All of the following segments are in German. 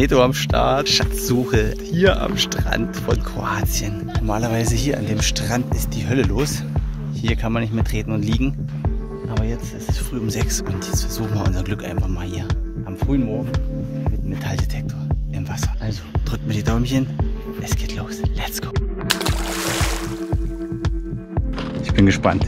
Magneto am Start. Schatzsuche hier am Strand von Kroatien. Normalerweise hier an dem Strand ist die Hölle los. Hier kann man nicht mehr treten und liegen. Aber jetzt ist es früh um sechs und jetzt versuchen wir unser Glück einfach mal hier am frühen Morgen mit Metalldetektor im Wasser. Also drückt mir die Däumchen. Es geht los. Let's go. Ich bin gespannt.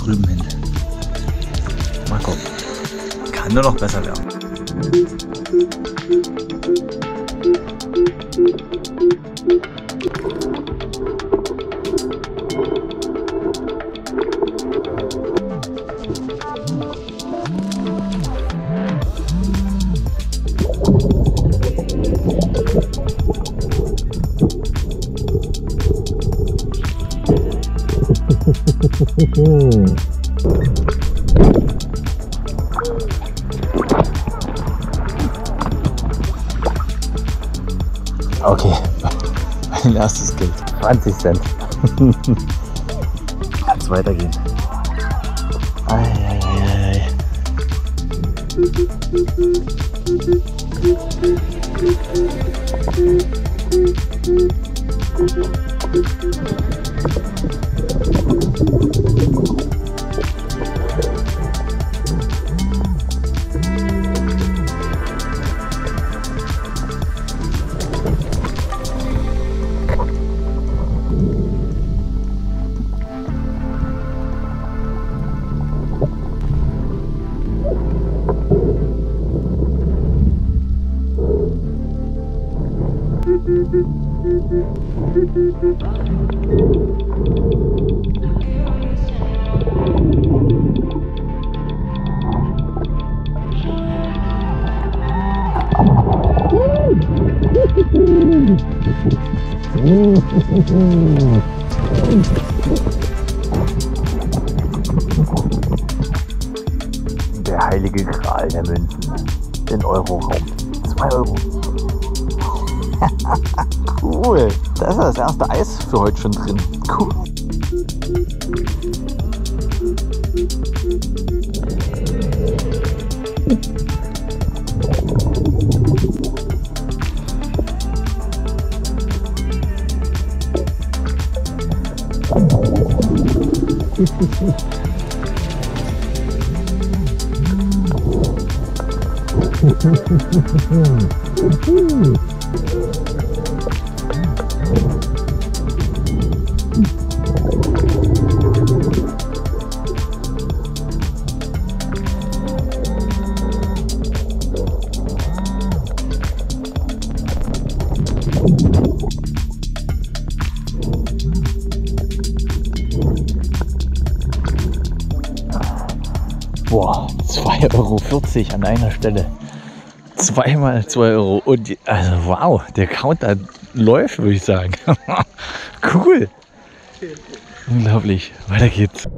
Drüben hin. Mal gucken. Kann nur noch besser werden. Okay, mein erstes Geld. 20 Cent. Kann es weitergehen. Eieiei. Der heilige Gral der Münzen. Den Euroraum. 2 Euro. cool. Da ist ja das erste Eis für heute schon drin. Cool. Woohoo! boah, 2,40 Euro an einer Stelle. Zweimal 2 Euro. Und also wow, der Counter läuft, würde ich sagen. cool. Unglaublich. Weiter geht's.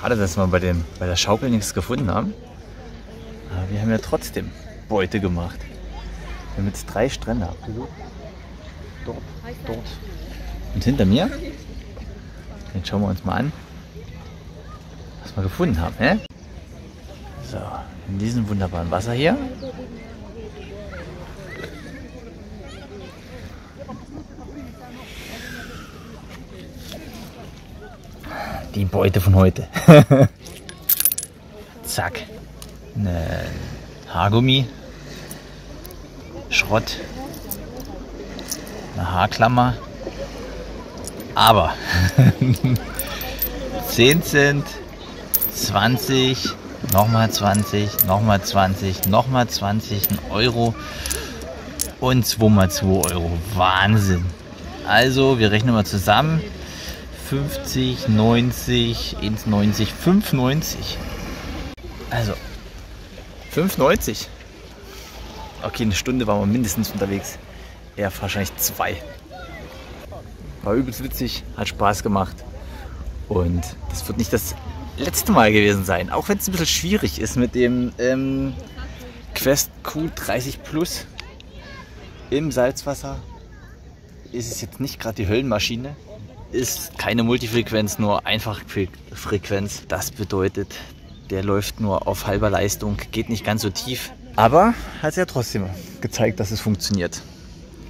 Schade, dass wir bei, dem, bei der Schaukel nichts gefunden haben. Aber wir haben ja trotzdem Beute gemacht. Wir haben jetzt drei Strände abgesucht. Dort, dort. Und hinter mir, den schauen wir uns mal an, was wir gefunden haben. Hä? So, in diesem wunderbaren Wasser hier. Die Beute von heute. Zack. Eine Haargummi. Schrott. Eine Haarklammer. Aber 10 Cent, 20, nochmal 20, nochmal 20, nochmal 20, ein Euro und 2 mal 2 Euro. Wahnsinn. Also, wir rechnen mal zusammen. 50, 90, 1,90, 5,90. Also 5,90. Okay, eine Stunde waren wir mindestens unterwegs. Eher wahrscheinlich zwei. War übelst witzig, hat Spaß gemacht. Und das wird nicht das letzte Mal gewesen sein. Auch wenn es ein bisschen schwierig ist mit dem ähm, Quest Q30 Plus im Salzwasser. Ist es jetzt nicht gerade die Höllenmaschine ist keine Multifrequenz, nur Einfachfrequenz. Das bedeutet, der läuft nur auf halber Leistung, geht nicht ganz so tief. Aber hat ja trotzdem gezeigt, dass es funktioniert.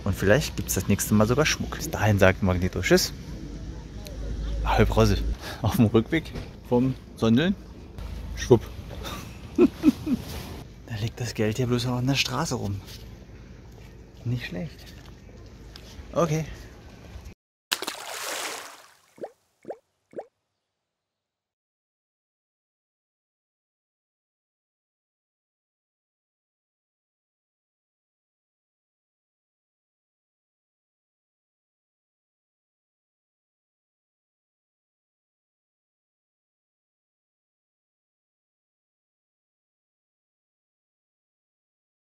Und vielleicht gibt es das nächste Mal sogar Schmuck. Bis dahin sagt Magneto Tschüss. Halb Rosse. Auf dem Rückweg vom Sondeln. Schwupp. da liegt das Geld hier bloß noch an der Straße rum. Nicht schlecht. Okay.